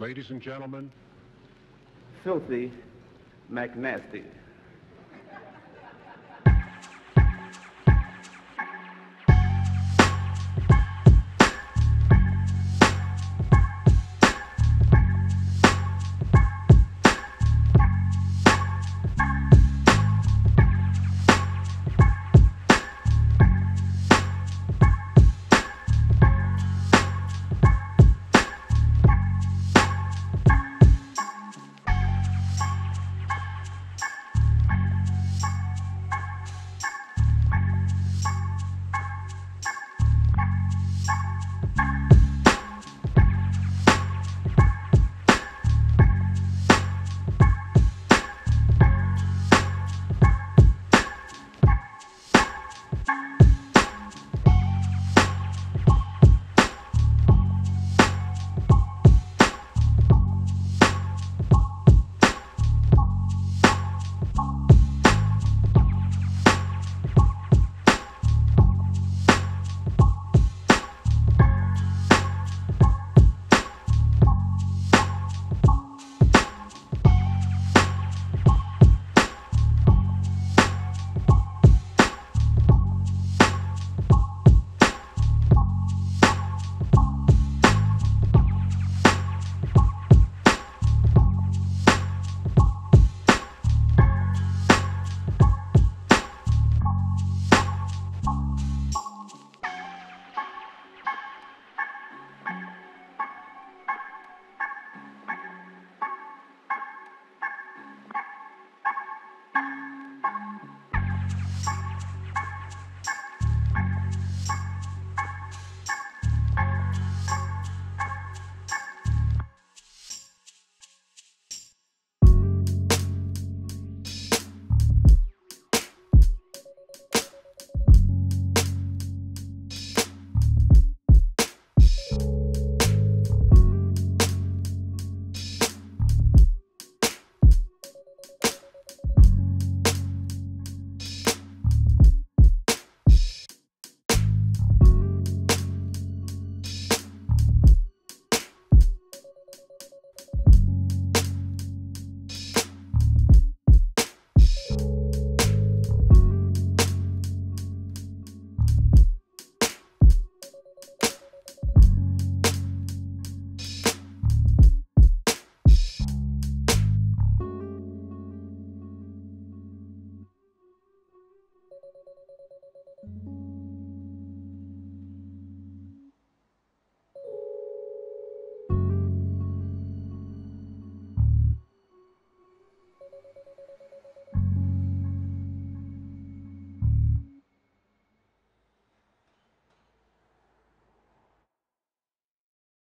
Ladies and gentlemen, Filthy McNasty.